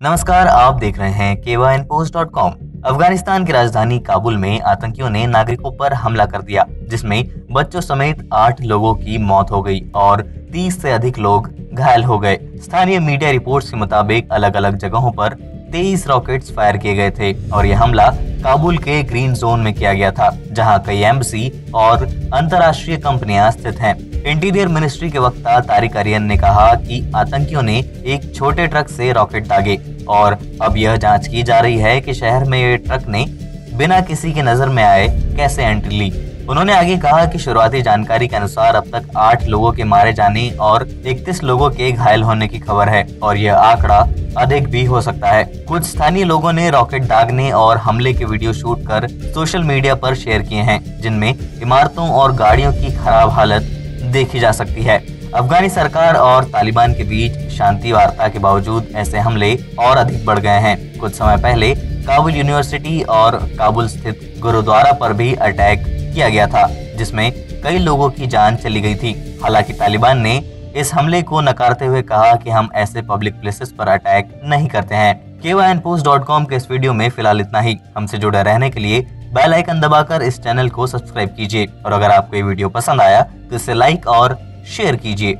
नमस्कार, आप देख रहे हैं केवा N post dot com Afghanistan की राजधानी काबुल में आतंकियों ने नागरिकों पर हमला कर दिया, जिसमें बच्चों समेत आठ लोगों की मौत हो गई और तीस से अधिक लोग घायल हो गए स्थानीय मीडिया रिपोर्ट्स के मुताबिक अलग अलग जगहों पर तेईस रॉकेट्स फायर किए गए थे और यह हमला काबुल के ग्रीन जोन में किया गया था, जहाँ कई एम्बसी और अंतर्राष्ट्रीय कंपनियाँ स्थित हैं। इंटीरियर मिनिस्ट्री के वक्ता तारिक अरियन ने कहा कि आतंकियों ने एक छोटे ट्रक से रॉकेट दागे और अब यह जाँच की जा रही है कि शहर में ये ट्रक ने बिना किसी के नज़र में आए कैसे एंट्री ली। उन्होंने आगे कहा कि शुरुआती जानकारी के अनुसार अब तक आठ लोगों के मारे जाने और इकतीस लोगों के घायल होने की खबर है और यह आंकड़ा अधिक भी हो सकता है। कुछ स्थानीय लोगों ने रॉकेट दागने और हमले के वीडियो शूट कर सोशल मीडिया पर शेयर किए हैं, जिनमें इमारतों और गाड़ियों की खराब हालत देखी जा सकती है। अफगानी सरकार और तालिबान के बीच शांति वार्ता के बावजूद ऐसे हमले और अधिक बढ़ गए हैं। कुछ समय पहले काबुल यूनिवर्सिटी और काबुल स्थित गुरुद्वारा पर भी अटैक किया गया था, जिसमें कई लोगों की जान चली गई थी। हालाँकि तालिबान ने इस हमले को नकारते हुए कहा कि हम ऐसे पब्लिक प्लेसेस पर अटैक नहीं करते हैं। कॉम के इस वीडियो में फ़िलहाल इतना ही। हमसे जुड़े रहने के लिए बेल आइकन दबाकर इस चैनल को सब्सक्राइब कीजिए और अगर आपको ये वीडियो पसंद आया तो इसे लाइक और शेयर कीजिए।